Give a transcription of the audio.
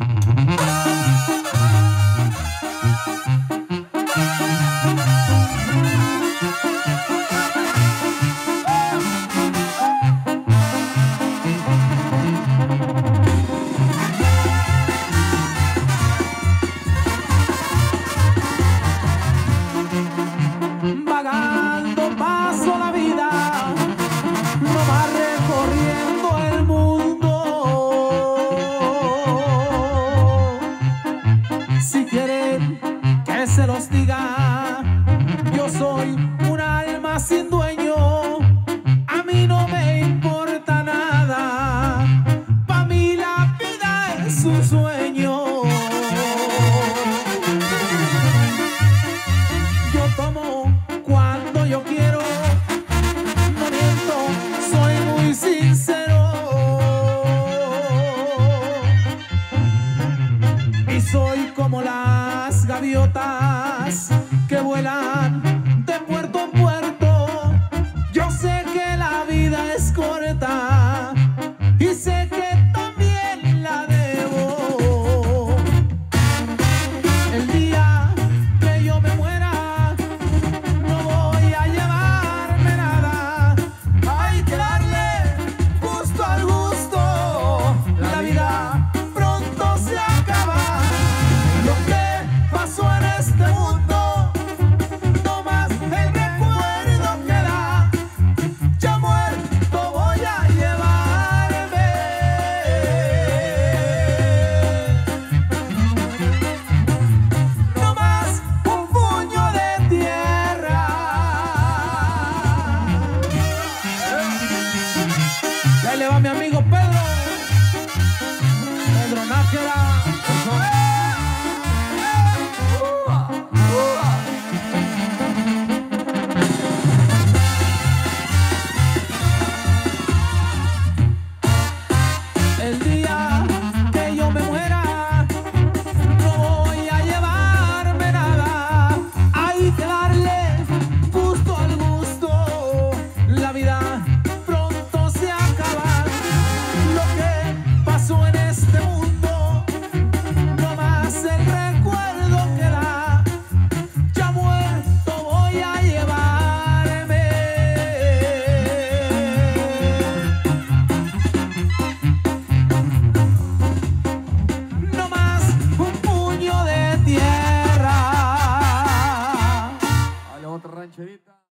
Mm-hmm. si quieren que se los diga. Yo soy un alma sin dueño. como las gaviotas que vuelan de puerto en puerto. Yo sé que la vida es corta. Get out.